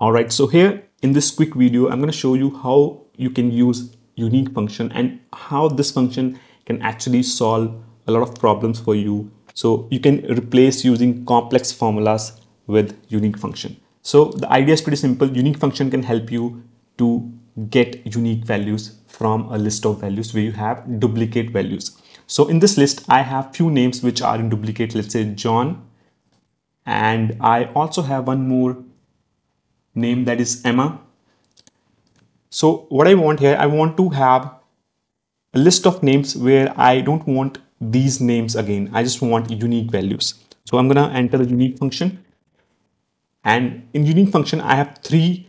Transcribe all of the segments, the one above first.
Alright, so here in this quick video, I'm going to show you how you can use unique function and how this function can actually solve a lot of problems for you. So you can replace using complex formulas with unique function. So the idea is pretty simple. Unique function can help you to get unique values from a list of values where you have duplicate values. So in this list, I have few names which are in duplicate, let's say John. And I also have one more name that is Emma. So what I want here, I want to have a list of names where I don't want these names again. I just want unique values. So I'm going to enter the unique function. And in unique function, I have three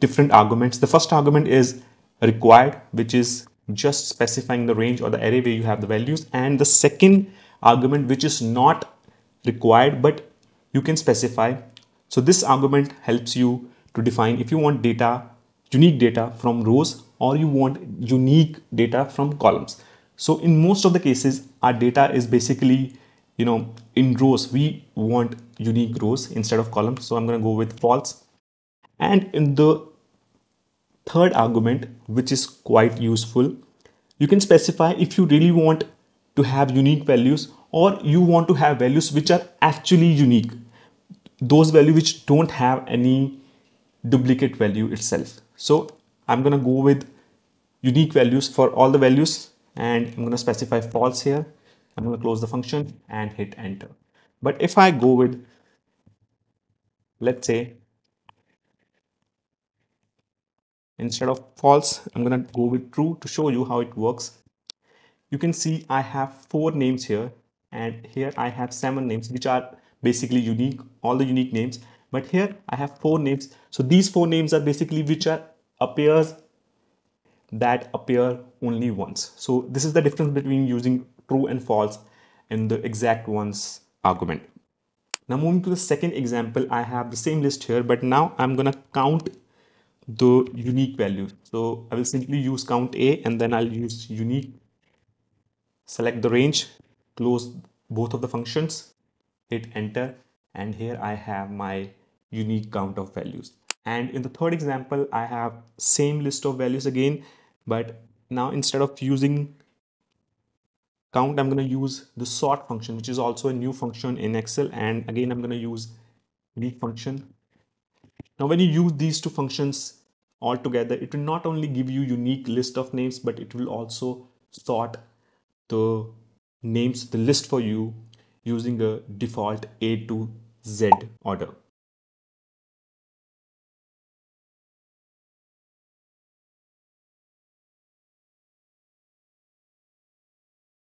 different arguments. The first argument is required, which is just specifying the range or the array where you have the values. And the second argument, which is not required, but you can specify. So this argument helps you to define if you want data, unique data from rows or you want unique data from columns. So in most of the cases, our data is basically, you know, in rows, we want unique rows instead of columns. So I'm going to go with false. And in the third argument, which is quite useful, you can specify if you really want to have unique values or you want to have values which are actually unique. Those values which don't have any duplicate value itself. So I'm going to go with unique values for all the values and I'm going to specify false here. I'm going to close the function and hit enter. But if I go with, let's say, instead of false, I'm going to go with true to show you how it works. You can see I have four names here and here I have seven names which are basically unique, all the unique names but here I have four names. So these four names are basically which are appears that appear only once. So this is the difference between using true and false in the exactly once argument. Now moving to the second example, I have the same list here, but now I'm gonna count the unique value. So I will simply use count A and then I'll use unique, select the range, close both of the functions, hit enter, and here I have my unique count of values. And in the third example, I have same list of values again, but now instead of using count, I'm going to use the sort function, which is also a new function in Excel. And again, I'm going to use unique function. Now, when you use these two functions all together, it will not only give you unique list of names, but it will also sort the names, the list for you using a default A to Z order.